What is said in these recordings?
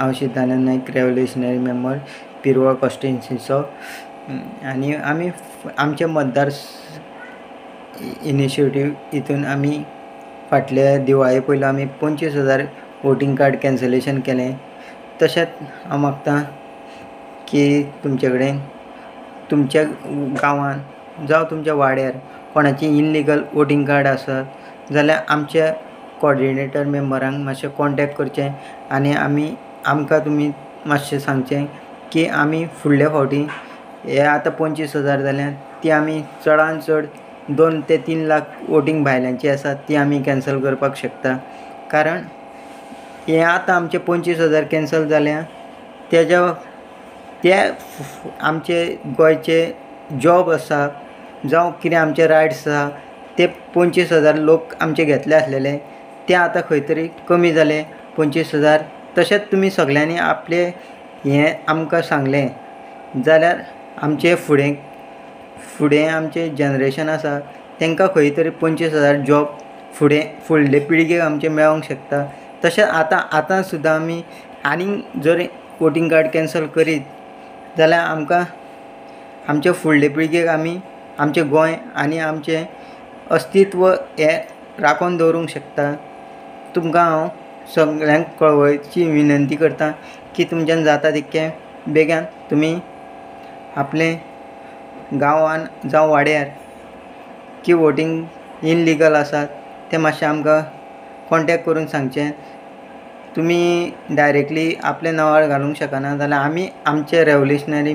हांव Siddhanand Naik revolutionary member पिरवळ कॉन्स्टिट्युन्सीचो आनी आमी आमचे मतदार इनिशिएटीव हितून आमी फाटल्या दिवाळे पयलो आमी पंचवीस हजार वोटींग कार्ड कॅन्सलेशन केलें. तशेंच हांव मागतां की तुमचे कडेन तुमच्या गांवांत जावं तुमच्या वाड्यार कोणाची इनलिगल वोटींग कार्ड आसत जाल्यार आमच्या कॉर्डिनेटर मेंबरांक मातशें कॉन्टेक्ट करचें आनी आमी आमकां तुमी मातशें सांगचें की आमी फुडल्या फावटी हे आतां पंचवीस हजार जाल्यात ती आमी चडान चड दोन ते तीन लाख वोटींग भायल्यांची आसात ती आमी कॅन्सल करपाक शकता. कारण हे आतां आमचे पंचवीस हजार कॅन्सल जाल्या तेज्या ते आमचे गोंयचे जॉब आसा जावं कितें आमचे रायट्स आसा ते पंचवीस हजार लोक आमचे घेतले आसलेले ते आतां खंय तरी कमी जाले पंचवीस हजार तशेंच तुमी सगळ्यांनी आपले हें आमकां सांगलें. जाल्यार आमचे फुडें फुडें आमचें जनरेशन आसा तांकां खंय तरी पंचवीस हजार जॉब फुडें फुडले पिळगेक आमचे मेळोंक शकता. तशें आतां आतां सुद्दां आमी आनीक जर वोटींग कार्ड कॅन्सल करीत जाल्यार आमकां आमचे फुडले पिळगेक आमी आमचें गोंय आनी आमचें अस्तित्व हें राखून दवरूंक शकता. तुमकां हांव सगळ्यांक कळवळेची विनंती करता की तुमच्यान जाता तितके बेग्यान तुमी आपलें गांवान जावं वाड्यार की वोटींग इनलिगल आसात तें मातशें आमकां कॉन्टेक्ट करून सांगचें. तुमी डायरेक्टली आपल्या नांवार घालूंक शकना जाल्यार आमी आमचे रेवल्युशनरी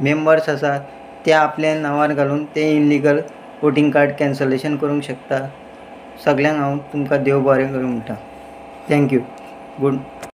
मेंबर्स आसात ते आपल्या नांवार घालून ते इनलिगल वोटींग कार्ड कॅन्सलेशन करूंक शकता. सगळ्यांक हांव तुमकां देव बरें करूं म्हणटा. thank you. Good.